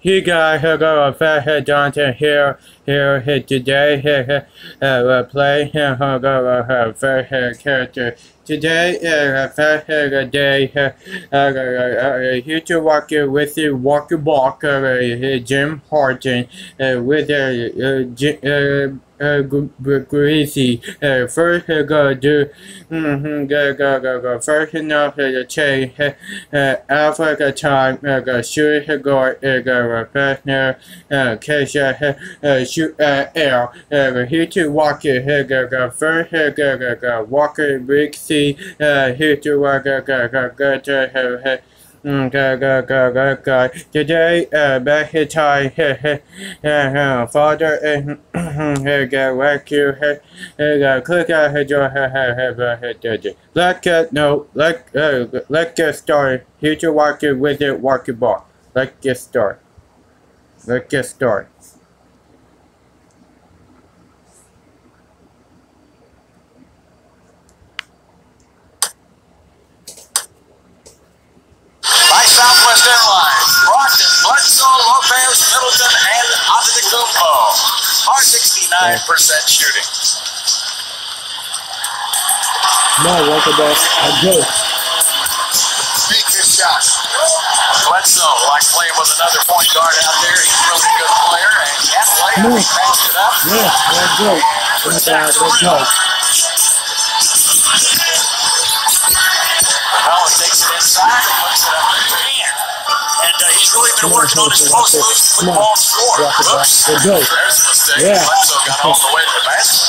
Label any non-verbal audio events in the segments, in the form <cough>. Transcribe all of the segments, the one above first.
He got here go a fathead Johnson here here here today here uh, uh play him uh, go uh, fathead character today uh, fathead day uh, uh, uh, here to walk uh, with you walk walk uh, Jim Horton uh, with uh, uh, uh, greasy. Uh, first, uh, go do, mm-hmm, go, go, go, go. First enough to change, uh, Africa time, uh, go shoot, uh, go, uh, go, fast now, uh, catch, uh, uh, uh, air, uh, here to walk, uh, go, go, first, uh, go, go, go, walk, uh, big C, uh, here to walk, go, go, go, go, to, uh, Mm, go, go, go, go, go. Today, uh, back in time, uh, father, uh, <clears throat> here go, back you, here go, click out, here go, here, here, Let's get, no, let, uh, let's get started. Here's with it, walking ball. Let's get started. Let's get started. Shooting. No, welcome back. I go. Make your shot. Bledsoe, like playing with another point guard out there. He's a really good player, and he had a. He passed it up. Yeah, let's go. Let's go. Let's takes it inside and puts it up in the. And uh, he's really been working on his post moves the ball score. Oops. There's a. Yeah. Bledsoe got all the way to the basket.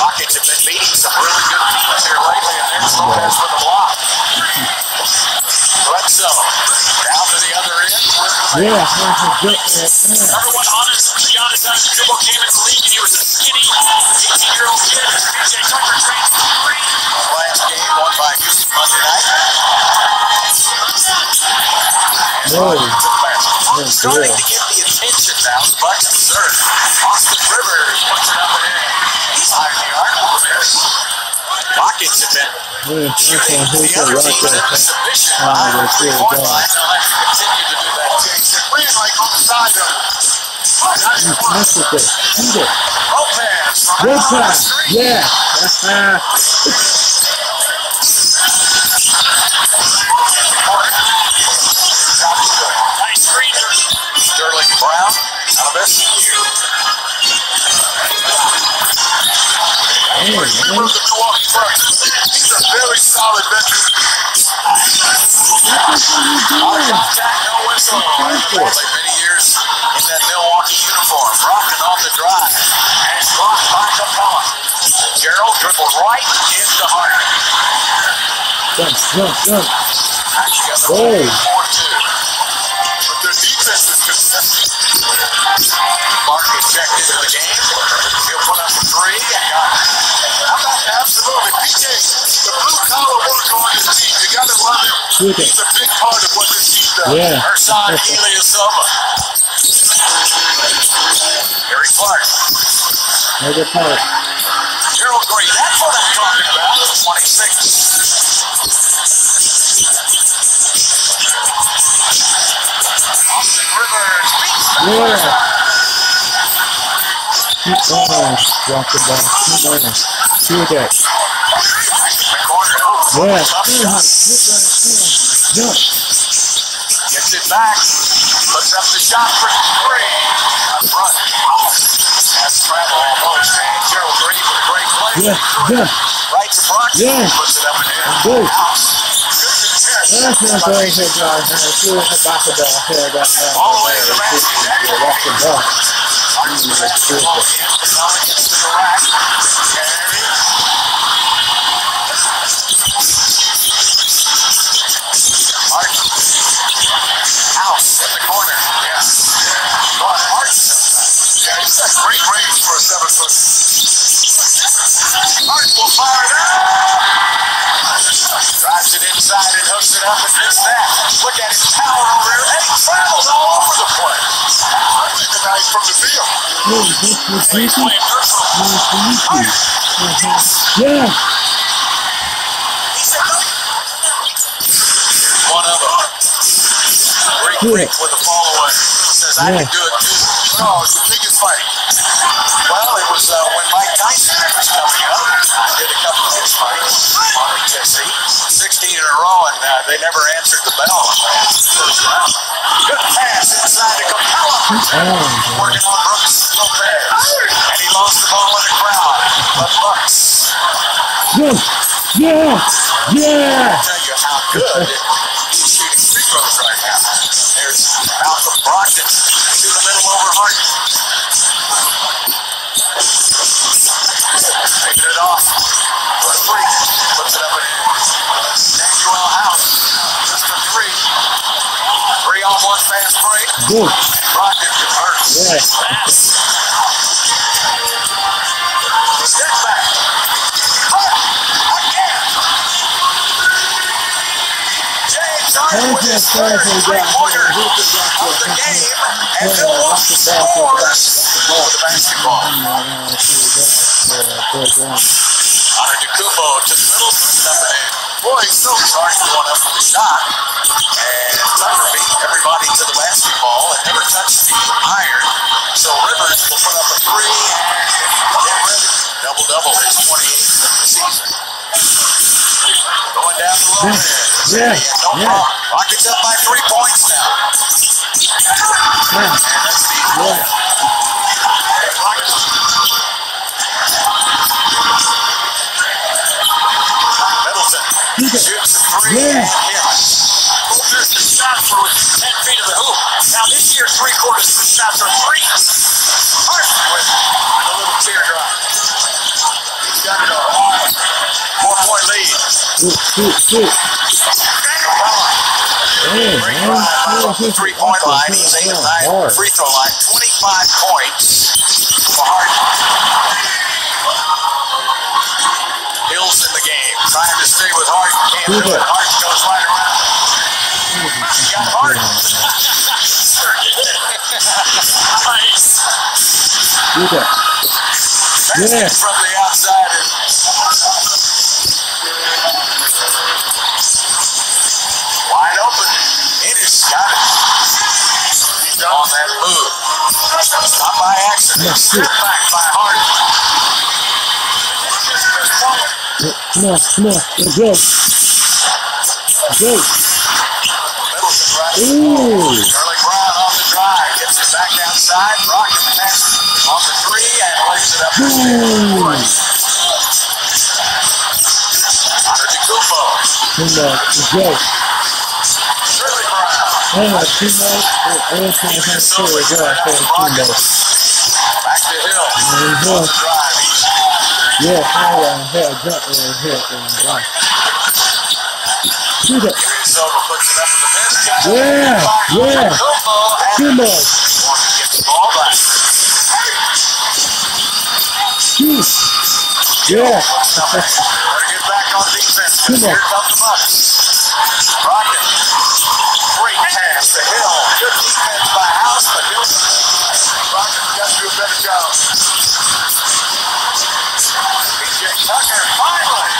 Rockets have been beating some really good teams here lately, and there's Lopez with the block. Bledsoe down to the other end. Yeah, that's a good one honest, Giannis Antetokounmpo came in the league and he was a skinny 18-year-old kid. PJ Tucker trained for three. Last game won by Houston Monday night. It's starting to get now. The Bucks. Austin Rivers puts it up and in. He's high in the arc. Rockets have been Yeah, that's shooting a the other team in the submission Oh, line. that's really good. line. They'll have to continue to do that too. They're playing like on the side of Nice one. That's it. Shoot it. Lopez Good out whistle. Many years in that Milwaukee uniform. Brogdon on the drive. And it's blocked by Capela. Gerald dribbled right into. Jump, jump, jump. Actually got the Hey. 4-2. But their defense is consistent. Marcus checked into the game. He'll put up a three and got it. How about absolutely PJ? The blue collar work on this team. You gotta love him. He's a big part of what this team does. Yeah. Ersan Ilyasova. Gary Clark. Make it. Gerald Green. That's what I'm talking about. 26. Austin Rivers beats the Yeah. Keep going. Walk the ball. Keep going. The corner. Oh, Yeah. tough Yeah. Back. Puts up the shot for three. Up front. Has travel almost. And Gerald Green with a great play. Yeah. Jump. Right to Brogdon. Yeah. Puts it up and in. Good. House. Good contest. That's not very good, guys. And shoot the basketball here. That, that, All the way to the basket. Yeah, walk the ball. Martin Smith the ball in. Casale gets to the rack. From the field. Hey, this was He's easy. playing personal. Yeah. He's a One of them. Three Freak with a fall away. Says, I can do it too. Oh, it's the biggest fight. Well, it was uh, when Mike Tyson was coming up. I did a couple of his fights on HSC. 16 in a row, and uh, they never answered the bell first round. Good pass inside. Oh, Working on Brooks Lopez. And he lost the ball in the crowd. But Bucks Yeah, yeah, yeah. tell you how good he's shooting free throws right now. There's Malcolm Brogdon to the middle over Hart. Taking it off. For three. Puts it up and in. Danuel House. Just a three. Three on one fast break. Good. Step back. James Harden with his third three-pointer of the game, and Milwaukee scores with the basketball. Antetokounmpo to the middle, puts it up and. Boy, he's so sorry for one up for the shot. And Thunder beat everybody to the basketball and never touched the iron. So Rivers will put up a three and get ready. Double double, his 28th of the season. Going down the road Yeah, there. yeah, no yeah. problem. Rockets up by three points now. Yeah. And that's the Yeah. Yeah. Holters the shot within 10 feet of the hoop. Now this year, three quarters of the shots are three. Hart with a little teardrop. He's got it all. Four point lead. Shoot, shoot. Man. Three point line. He's eight nine from free throw line. 25 points for Hart. Hills in the game. Trying to stay with Hart. Can't. Shoot it. Yeah. from the outside. Wide open. Got it. On that move. Not by accident. Yeah, Step back by Hart. Come on, come on. Let's go. Go. Ooh. Sterling Brown on the drive. Gets it back outside. On the three and lays it up. Ooh. Antetokounmpo. Come on. Let's go. Sterling Brown. Teammate. Come on. Let's go. Let's go. Back Let's go. Teammate. to Hill. On the drive. Yeah, high on here, jump on here, and right. Shoot it. Silva puts it up in the miss. Yeah, yeah. Come on. Yeah. Get back on defense. 'cause Come on. Here come the Bucks. Rocket. Great pass to Hill. Good defense by House, but Hill. Rocket's got to do a better job. PJ Tucker finally.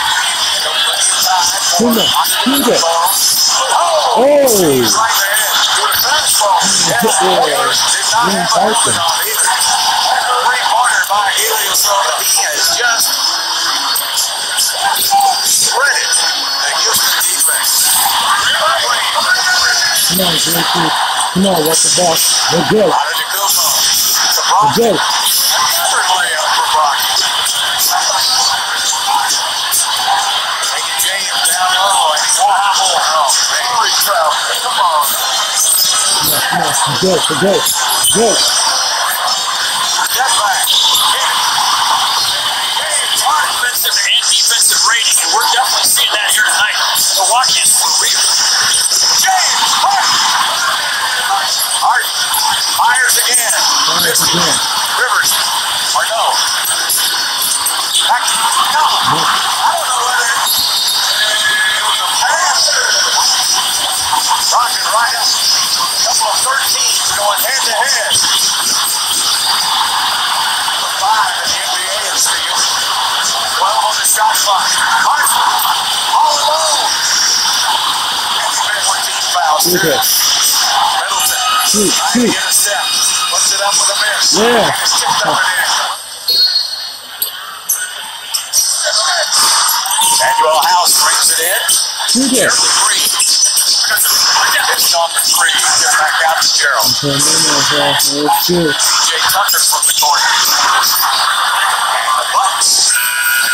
And they'll put you time for Come on. Shoot it. Oh! Oh. Right there. Good fastball. Yeah. Yeah. Did not have a on either. Three-pointer by Helios. He has just Come on, Gracie. Come on, what the? Let's go. Antetokounmpo. To Let's Brock. go. Another layup for James down low and he more. Man. Holy cow. Come on. Come on, come on. Let's Missed it. Rivers. No. Back. No. I don't know whether it was a pass. Rocket right up. Couple of 13s going head to head. Number five in the NBA. 12 on the shot clock. All alone. And 14 fouls. Middleton hmm, shoot, to shoot. get. Puts it up with a. Yeah. Danuel House brings it in. Who did? On the three. Get back out to Gerald. Okay, no, no, no, no,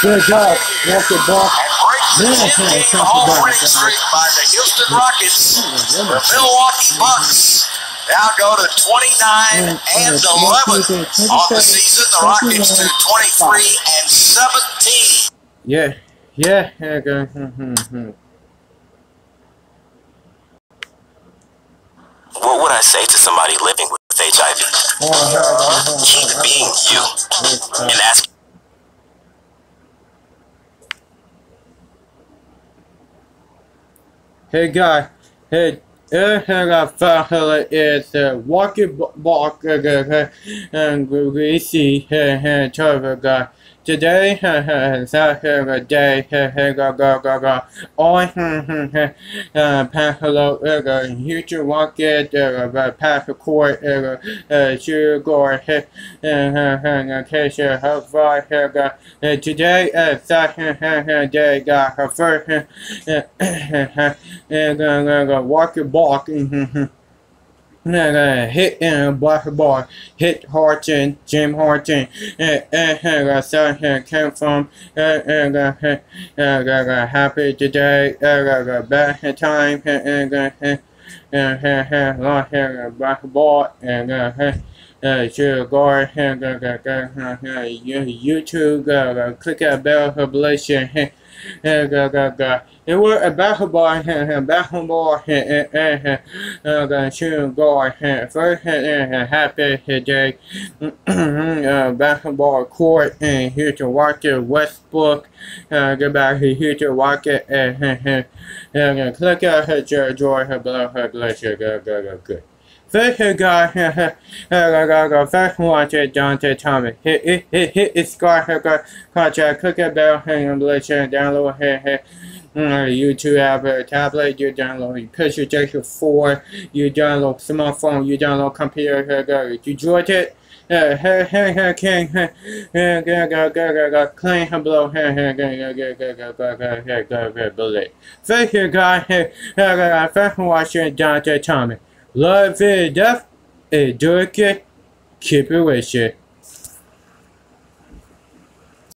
Good job. Walk it back. By the Houston Rockets. The Milwaukee Bucks now go to 29 and 11 on the season. The Rockets to 23 and 17. Yeah, yeah, yeah, go. hmm, hmm, hmm. What would I say to somebody living with HIV? Keep being you and ask Hey guy, hey, Everything I found here is a walking block and greasy and turbo guy. Today is not a day, go go go go. All Pahalo, future rocket, passport, court. Kesha, how far, today is not a day, got her first, walk your block. Nah, nah, hit and black boy, hit Horton, Jim Horton, and I saw him came from, and I got happy today, and I got back in time, and I got lost hair and black boy, and I got go ahead, YouTube, click that bell, ablation, and It was a basketball, basketball, shooting guard. First, happy today. basketball court and here to watch it. Westbrook. Get back here to watch it. Click out her joy, her blood, her bless you. Good, good, good. First guy, uh, go, go, go, first watch it, Dante Thomas. Hit, hit, hit, hit, it's got her, contract, click a bell, hang on, bless you, download, hey, hey. Uh, YouTube app, uh, tablet, you download you Picture Jackson 4, you download smartphone, you download computer, uh, go, you join it. Uh, hey, hey, hey, king, hey, hey, go, go, go, go, go, clean her blow, hey, hey, go, go, go, go, go, go, go, go, go, go, bullet. Thank you, guy, hey, hey, go, go, thank you for watching Dante Thomas. Life and death, it away shit